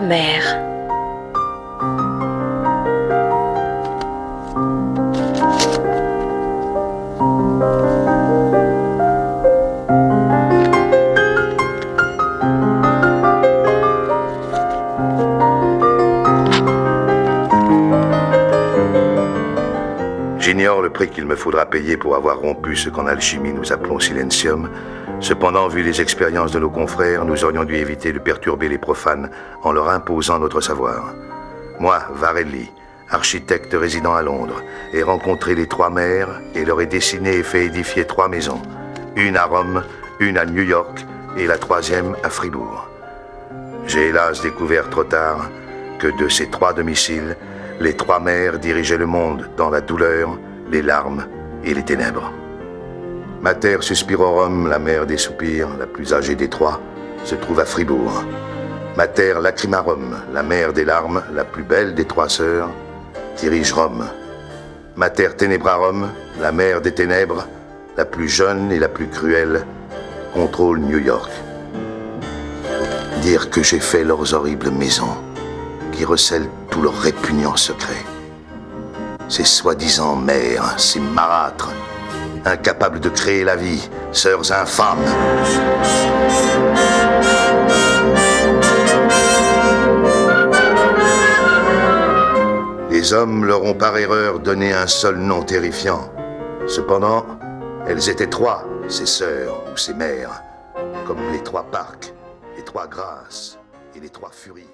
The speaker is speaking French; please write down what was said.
Mère. J'ignore le prix qu'il me faudra payer pour avoir rompu ce qu'en alchimie nous appelons silentium. Cependant, vu les expériences de nos confrères, nous aurions dû éviter de perturber les profanes en leur imposant notre savoir. Moi, Varelli, architecte résident à Londres, ai rencontré les trois mères et leur ai dessiné et fait édifier trois maisons. Une à Rome, une à New York et la troisième à Fribourg. J'ai hélas découvert trop tard que de ces trois domiciles, les trois mères dirigeaient le monde dans la douleur, les larmes et les ténèbres. Mater Suspirorum, la mère des soupirs, la plus âgée des trois, se trouve à Fribourg. Mater Lacrimarum, la mère des larmes, la plus belle des trois sœurs, dirige Rome. Mater Tenebrarum, la mère des ténèbres, la plus jeune et la plus cruelle, contrôle New York. Dire que j'ai fait leurs horribles maisons, qui recèlent tous leurs répugnants secrets. Ces soi-disant mères, ces marâtres, incapables de créer la vie, sœurs infâmes. Les hommes leur ont par erreur donné un seul nom terrifiant. Cependant, elles étaient trois, ces sœurs ou ces mères, comme les trois parcs, les trois grâces et les trois furies.